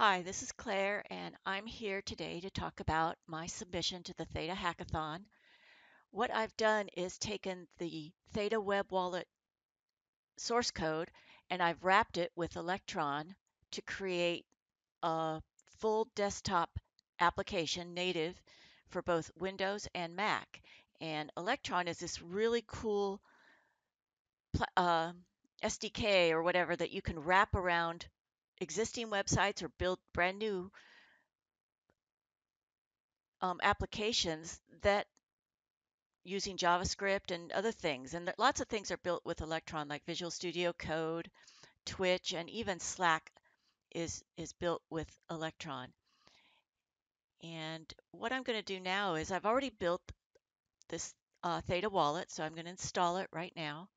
Hi, this is Claire, and I'm here today to talk about my submission to the Theta Hackathon. What I've done is taken the Theta Web Wallet source code and I've wrapped it with Electron to create a full desktop application native for both Windows and Mac. And Electron is this really cool uh, SDK or whatever that you can wrap around existing websites or build brand new um, applications that using JavaScript and other things. And lots of things are built with Electron, like Visual Studio Code, Twitch, and even Slack is, is built with Electron. And what I'm going to do now is I've already built this uh, Theta wallet, so I'm going to install it right now.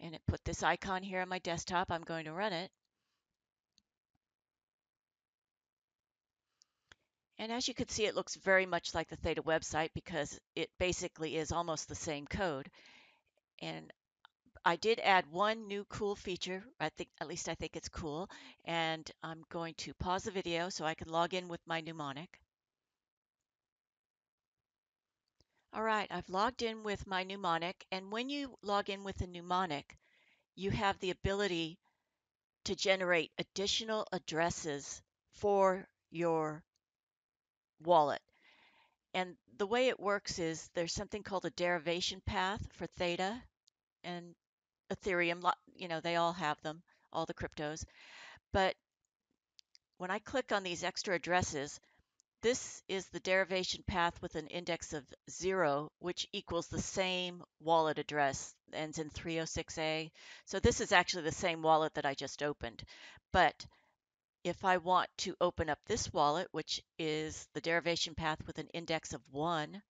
And it put this icon here on my desktop. I'm going to run it. And as you can see, it looks very much like the Theta website because it basically is almost the same code. And I did add one new cool feature. I think, at least I think it's cool. And I'm going to pause the video so I can log in with my mnemonic. All right, I've logged in with my mnemonic. And when you log in with a mnemonic, you have the ability to generate additional addresses for your wallet. And the way it works is there's something called a derivation path for Theta and Ethereum. You know, they all have them, all the cryptos. But when I click on these extra addresses, this is the derivation path with an index of zero, which equals the same wallet address, ends in 306A. So this is actually the same wallet that I just opened. But if I want to open up this wallet, which is the derivation path with an index of 1,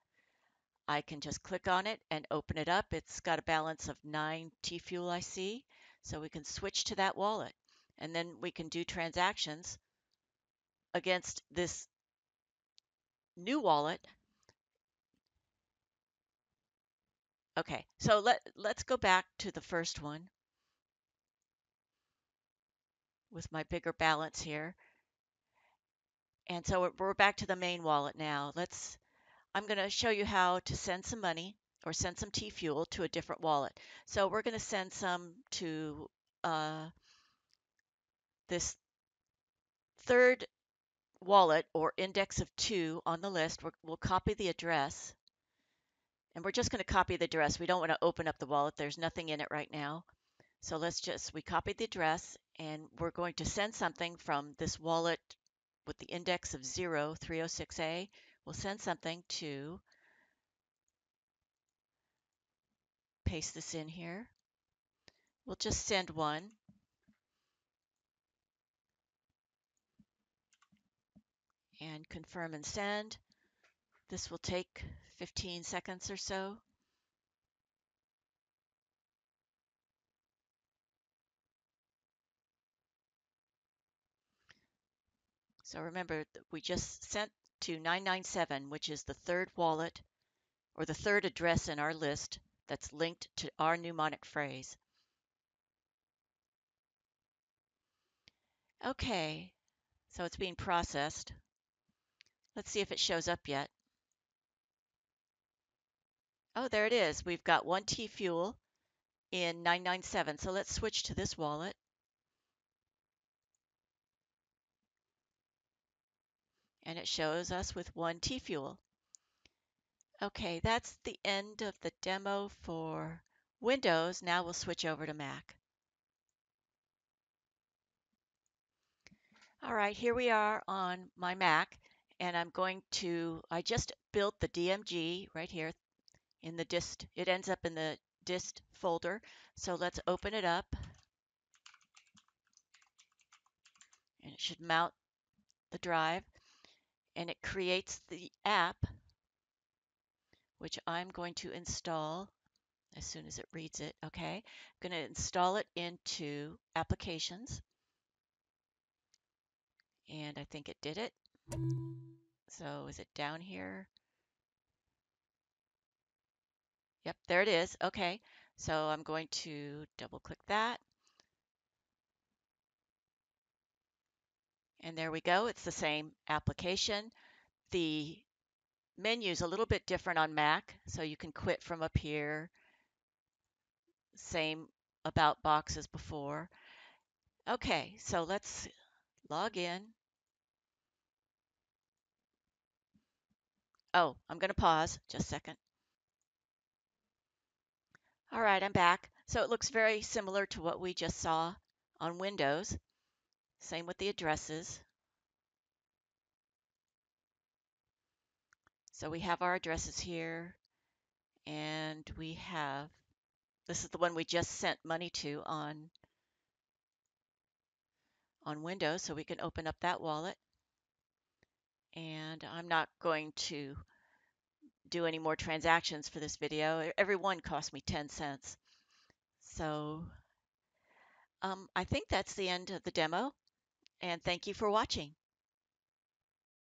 I can just click on it and open it up. It's got a balance of 9 T-Fuel I see, so we can switch to that wallet. And then we can do transactions against this new wallet. Okay, so let, let's go back to the first one with my bigger balance here. And so we're, we're back to the main wallet now. Let's, I'm going to show you how to send some money or send some T-Fuel to a different wallet. So we're going to send some to uh, this third wallet or index of two on the list. we will copy the address and we're just going to copy the address. We don't want to open up the wallet. There's nothing in it right now. So let's just, we copied the address and we're going to send something from this wallet with the index of 0, 306A, we'll send something to paste this in here. We'll just send one. And confirm and send. This will take 15 seconds or so. So remember, we just sent to 997, which is the third wallet or the third address in our list that's linked to our mnemonic phrase. Okay, so it's being processed. Let's see if it shows up yet. Oh, there it is. We've got one T-Fuel in 997. So let's switch to this wallet. and it shows us with one T-Fuel. Okay, that's the end of the demo for Windows. Now we'll switch over to Mac. All right, here we are on my Mac, and I'm going to, I just built the DMG right here in the dist. It ends up in the dist folder. So let's open it up. And it should mount the drive and it creates the app, which I'm going to install as soon as it reads it. Okay, I'm going to install it into applications. And I think it did it. So is it down here? Yep, there it is. Okay, so I'm going to double click that. And there we go. It's the same application. The menu is a little bit different on Mac, so you can quit from up here. Same about boxes before. Okay, so let's log in. Oh, I'm going to pause just a second. All right, I'm back. So it looks very similar to what we just saw on Windows. Same with the addresses. So we have our addresses here and we have, this is the one we just sent money to on, on Windows. So we can open up that wallet. And I'm not going to do any more transactions for this video. Every one cost me 10 cents. So um, I think that's the end of the demo and thank you for watching.